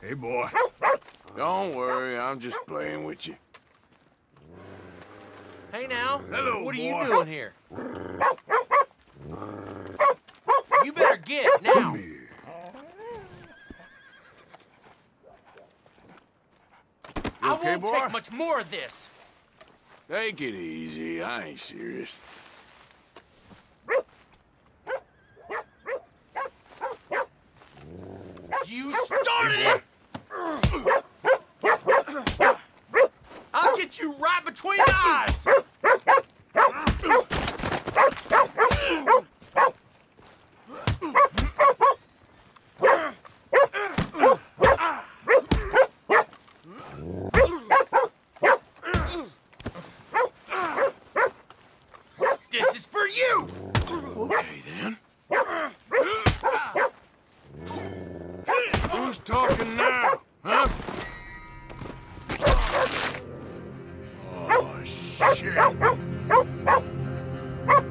Hey, boy. Don't worry, I'm just playing with you. Hey now. Hello, What are you doing here? You better get now. I okay, won't boy? take much more of this. Take it easy. I ain't serious. You started it. I'll get you right between the eyes. This is for you. Okay, then. Who's talking now? Huh? Oh, shit.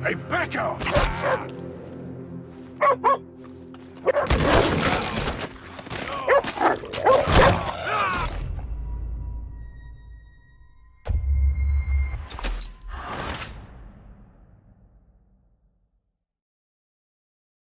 Hey, back up!